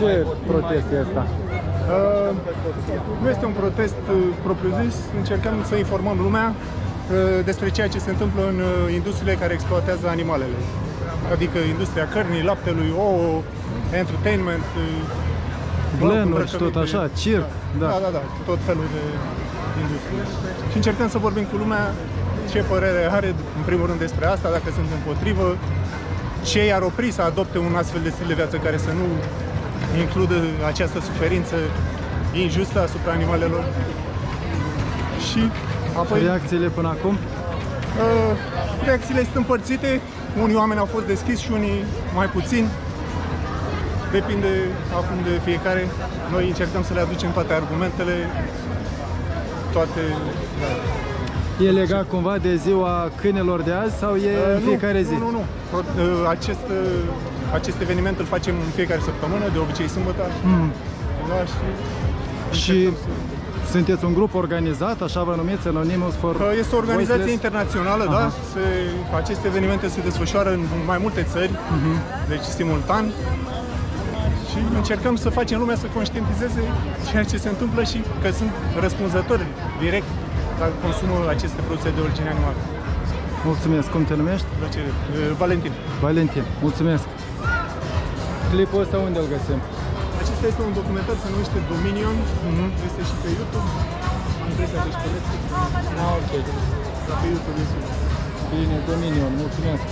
Ce protest e asta? Uh, nu este un protest uh, propriu-zis, încercăm să informăm lumea uh, despre ceea ce se întâmplă în uh, industriile care exploatează animalele. Adică industria cărnii, laptelui, ouă, entertainment, uh, Blenuri și tot îmbrăcăminte. așa, circ, da. Da, da, da, tot felul de industrie. Și încercăm să vorbim cu lumea ce părere are, în primul rând, despre asta, dacă sunt împotrivă, ce i-ar opri să adopte un astfel de stil de viață care să nu includă această suferință injustă asupra animalelor. Și apoi Reacțiile până acum? uh, reacțiile sunt împărțite, unii oameni au fost deschiși și unii mai puțin. Depinde acum de fiecare. Noi încercăm să le aducem toate argumentele, toate E legat cumva de ziua câinelor de azi sau e în Uh, fiecare nu, zi? Nu, nu, nu. Pro- uh, Acest, uh, acest eveniment îl facem în fiecare săptămână, de obicei sâmbătă. Mm. Da, și Și încercăm să- sunteți un grup organizat, așa vă numiți, Anonymous for Uh, Este o organizație Voiceless? internațională, Aha. da? Se, aceste evenimente se desfășoară în mai multe țări, Mhm. deci simultan. Și încercăm să facem lumea să conștientizeze ceea ce se întâmplă și că sunt răspunzători direct dacă consumă aceste produse de origine animală. Mulțumesc, cum te numești? Plăcere. Uh, Valentin. Valentin, mulțumesc. Clipul ăsta unde îl găsim? Acesta este un documentar, se numește Dominion, este și pe YouTube. Impresia de școleți, Ah, ok. dar pe YouTube este. Bine, Dominion, mulțumesc.